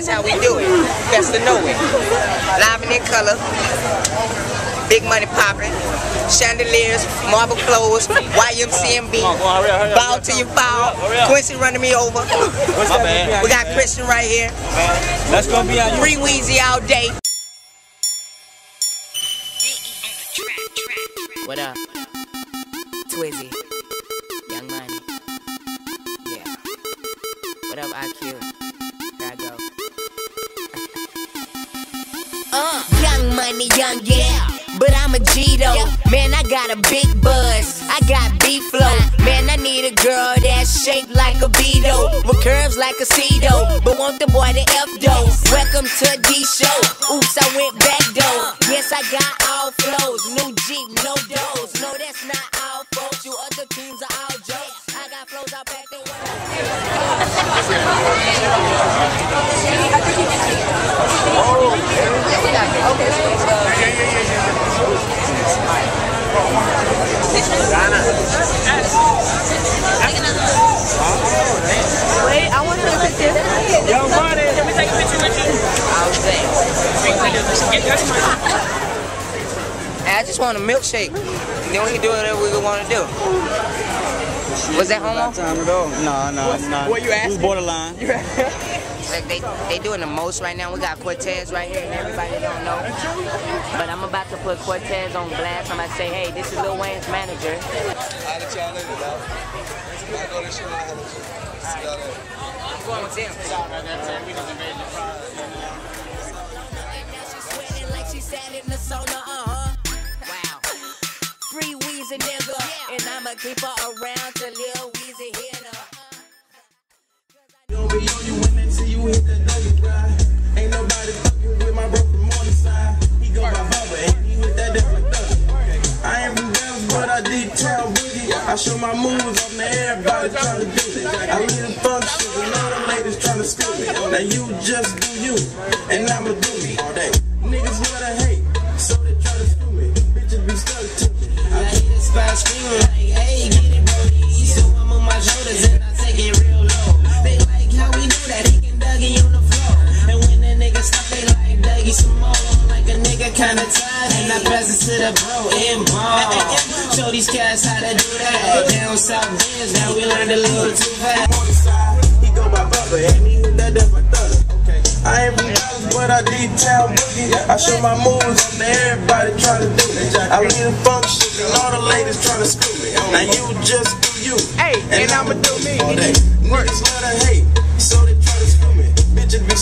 That's how we do it. Best to know it. Live and in color. Big money popping. Chandeliers, marble clothes, YMCMB. Bow till you fall. Quincy running me over. My bad. We got Christian right here. That's gonna be on you. Free Weezy all day. What up? Twizzy. Young Money. Yeah. What up, IQ? Uh, young money, young yeah. But I'm a G though. Man, I got a big buzz. I got B flow. Man, I need a girl that's shaped like a Beto. With curves like a Cedo. But want the boy to F though. Welcome to D show. Oops, I went back though. Yes, I got all flows. New Jeep, no doors. No, that's not all folks. You other teams are all jokes. I got flows out back there. Wait, I want to take a picture. Young Money. Can we take a picture with you? All day. Get that's my I just want a milkshake. Then we can do whatever we want to do. Was that homo? Time to go. No, no, no. What you asking? borderline. Like they they doing the most right now. We got Cortez right here, and everybody don't know. But I'm about to put Cortez on blast. I'm about to say, hey, this is Lil Wayne's manager. I'll let y'all later, dog. I'll go to show y'all later. See y'all later. I'm going with them. Sweating like she sat in the sauna. Wow. Free Weezy nigga. And I'ma keep her around till Lil Weezy hit her. Don't be on you when they see you hit that double ride. Ain't nobody fucking with my bro from on the side. He go by Bubba and he with that different double. I ain't from Dallas, but I did town Dougie. I show my moves off to everybody trying to do it. I lead the functions and all the ladies trying to screw me. Now you just do you, and I'ma do me all day. Niggas love to hate, so they try to screw me. Bitches be stuck to me. I hit the spot screaming like, hey, kinda tired, and I pass it to the bro in ball. Show these cats how to do that. Down south dance, now we learned a little too fast. On the side, he go by Bubba, and he hit that different thug. I ain't from Dallas, but I did town Dougie. I show my moves up to everybody trying to do it. I lead a function and all the ladies trying to screw me. Now you just do you. Hey, and I'ma do me. All day. Niggas love to hate, so they try to screw me. Bitches be